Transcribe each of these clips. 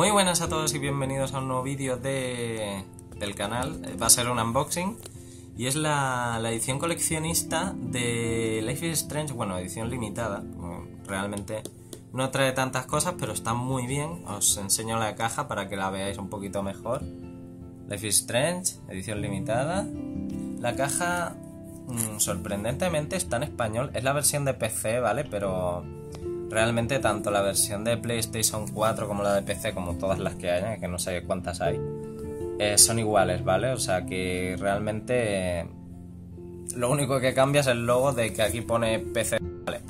Muy buenas a todos y bienvenidos a un nuevo vídeo de, del canal. Va a ser un unboxing y es la, edición coleccionista de Life is Strange, bueno, edición limitada. Realmente no trae tantas cosas, pero está muy bien. Os enseño la caja para que la veáis un poquito mejor. Life is Strange, edición limitada. La caja, mmm, sorprendentemente, está en español. Es la versión de PC, ¿vale? Pero realmente tanto la versión de PlayStation 4 como la de PC, como todas las que hay, que no sé cuántas hay, eh, son iguales, ¿vale? O sea que realmente lo único que cambia es el logo de que aquí pone PC, ¿vale?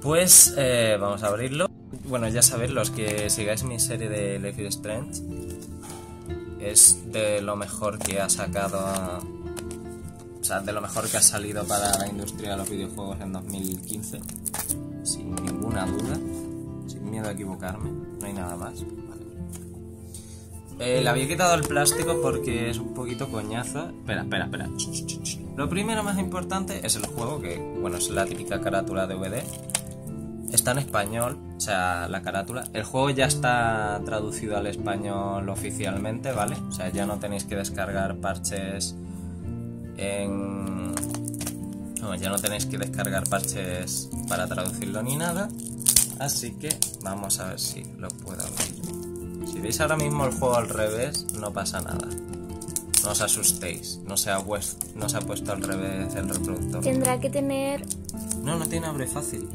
Pues eh, vamos a abrirlo. Bueno, ya sabéis, los que sigáis mi serie de Life is Strange, es de lo mejor que ha sacado o sea, de lo mejor que ha salido para la industria de los videojuegos en 2015, sin ninguna duda, sin miedo a equivocarme, no hay nada más. Vale. Eh, le había quitado el plástico porque es un poquito coñazo. Espera, espera, espera. Lo primero más importante es el juego, que bueno, es la típica carátula DVD. Está en español, o sea, la carátula. El juego ya está traducido al español oficialmente, ¿vale? O sea, ya no tenéis que descargar parches en... No, ya no tenéis que descargar parches para traducirlo ni nada. Así que vamos a ver si lo puedo abrir. Si veis ahora mismo el juego al revés, no pasa nada. No os asustéis, no se ha, puesto, no se ha puesto al revés el reproductor. Tendrá que tener... No, no tiene abre fácil.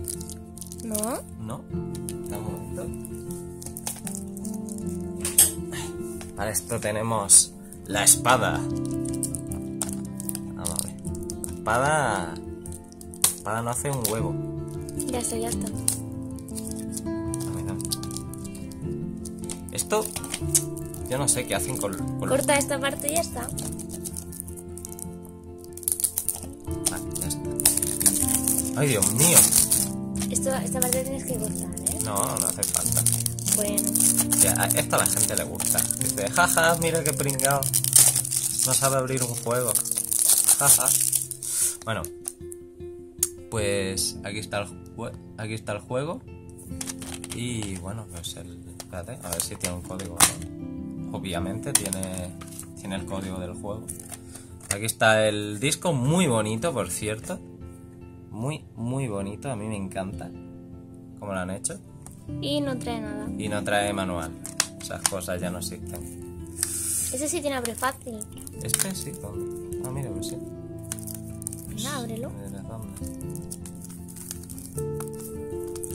¿No? No. Un momento. Para esto tenemos la espada espada. Espada no hace un huevo. Ya está, ya está. Esto. Yo no sé qué hacen con. con Corta los... esta parte y ya está. Vale, ya está. ¡Ay, Dios mío! Esto, esta parte tienes que cortar, ¿eh? No, no hace falta. Bueno. Ya, a esto a la gente le gusta. Dice, jaja, mira qué pringado. No sabe abrir un juego. Jaja. Bueno, pues aquí está el, aquí está el juego. Y bueno, pues el. Espérate, a ver si tiene un código. Obviamente tiene, tiene el código del juego. Aquí está el disco, muy bonito, por cierto. Muy, muy bonito, a mí me encanta. Cómo lo han hecho. Y no trae nada. Y no trae manual. Esas cosas ya no existen. Ese sí tiene abre fácil. Este sí, ¿dónde? Ah, mira, pues sí. Ábrelo.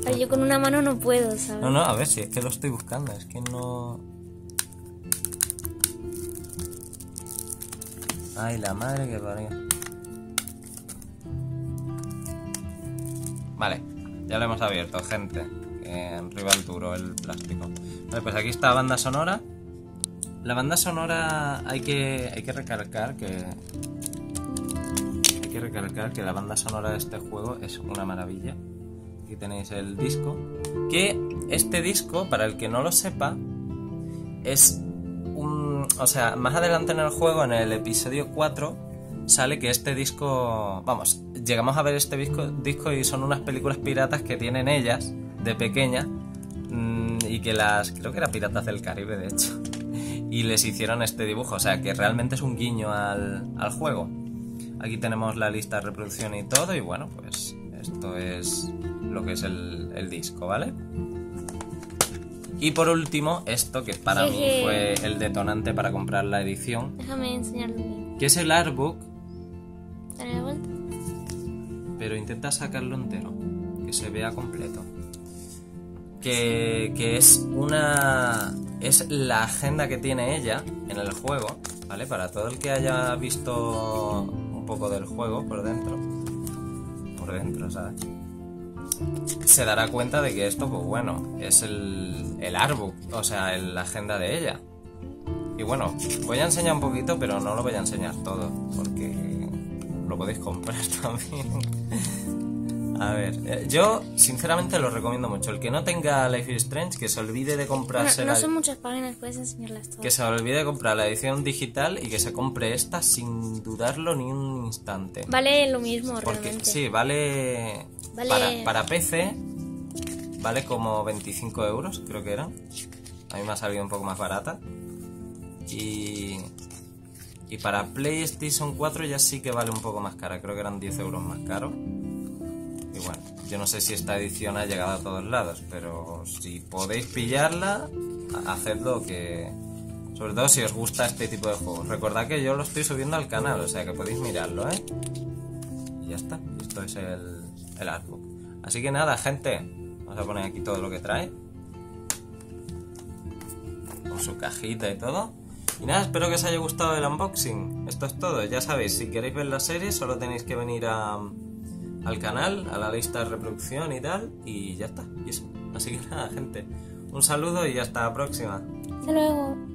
Ay, yo con una mano no puedo, ¿sabes? No, no, a ver si es que lo estoy buscando, es que no. Ay, la madre que parió. Vale, ya lo hemos abierto, gente. Que rival duro el plástico. Vale, pues aquí está la banda sonora. La banda sonora hay que, hay que recalcar que recalcar que la banda sonora de este juego es una maravilla. Aquí tenéis el disco. Que este disco, para el que no lo sepa, es un... O sea, más adelante en el juego, en el episodio 4, sale que este disco... Vamos, llegamos a ver este disco, y son unas películas piratas que tienen ellas, de pequeña, mm, y que las... Creo que eran Piratas del Caribe, de hecho. Y les hicieron este dibujo, o sea, que realmente es un guiño al, al juego. Aquí tenemos la lista de reproducción y todo y bueno, pues esto es lo que es el, el disco, ¿vale? Y por último, esto que para mí fue el detonante para comprar la edición. Déjame enseñarlo. Que es el artbook. Dale la vuelta. Pero intenta sacarlo entero, que se vea completo. Que, que es una... Es la agenda que tiene ella en el juego, ¿vale? Para todo el que haya visto un poco del juego por dentro. Por dentro, ¿sabes? Se dará cuenta de que esto, pues bueno, es el, el o sea, la agenda de ella. Y bueno, voy a enseñar un poquito, pero no lo voy a enseñar todo, porque lo podéis comprar también. A ver, eh, yo sinceramente lo recomiendo mucho. El que no tenga Life is Strange, que se olvide de comprarse. No, la- son muchas páginas, puedes enseñarlas todas. que se olvide de comprar la edición digital y que se compre esta sin dudarlo ni un instante. Vale lo mismo, Porque realmente. sí, vale, Vale- Para, para PC vale como 25 euros, creo que eran. A mí me ha salido un poco más barata. Y, y para PlayStation 4 ya sí que vale un poco más cara, creo que eran 10 euros más caro. Yo no sé si esta edición ha llegado a todos lados, pero si podéis pillarla, hacedlo que... Sobre todo si os gusta este tipo de juegos. Recordad que yo lo estoy subiendo al canal, o sea que podéis mirarlo, ¿eh? Y ya está, esto es el, el artbook. Así que nada, gente, vamos a poner aquí todo lo que trae. Con su cajita y todo. Y nada, espero que os haya gustado el unboxing. Esto es todo. Ya sabéis, si queréis ver la serie, solo tenéis que venir a, al canal, a la lista de reproducción y tal. Y ya está. Y eso. Así que nada, gente. Un saludo y hasta la próxima. Hasta luego.